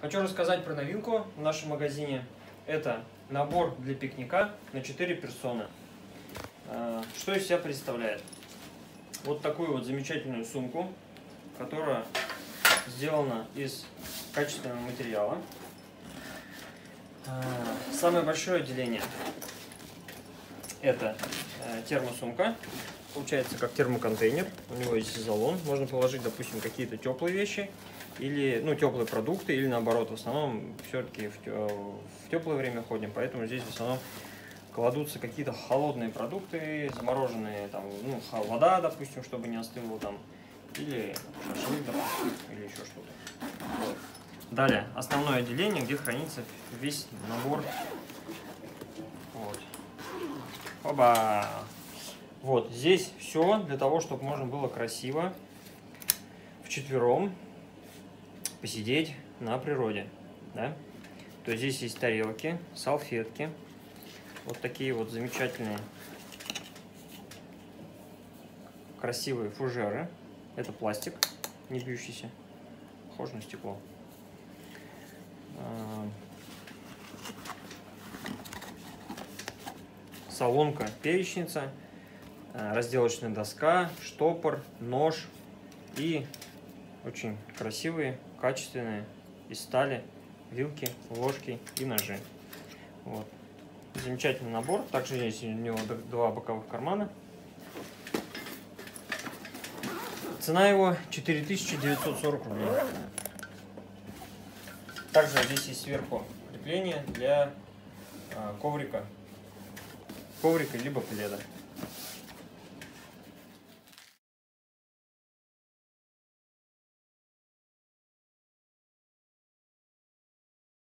Хочу рассказать про новинку в нашем магазине. Это набор для пикника на 4 персоны. А, что из себя представляет? Вот такую вот замечательную сумку, которая сделана из качественного материала. А, самое большое отделение это термосумка. Получается как термоконтейнер. У него есть изолон. Можно положить, допустим, какие-то теплые вещи или ну, теплые продукты, или наоборот, в основном все-таки в теплое время ходим, поэтому здесь в основном кладутся какие-то холодные продукты, замороженные, там, ну, вода, допустим, чтобы не остыла там, или шашлык, допустим, или еще что-то. Вот. Далее, основное отделение, где хранится весь набор. Оба! Вот, здесь все для того, чтобы можно было красиво вчетвером посидеть на природе. Да? То есть здесь есть тарелки, салфетки, вот такие вот замечательные красивые фужеры. Это пластик, не бьющийся, похож на стекло. Солонка, перечница, а, разделочная доска, штопор, нож и очень красивые качественные из стали вилки, ложки и ножи. Вот. Замечательный набор. Также есть у него два боковых кармана. Цена его 4940 рублей. Также здесь есть сверху крепление для а, коврика. Коврика либо пледа.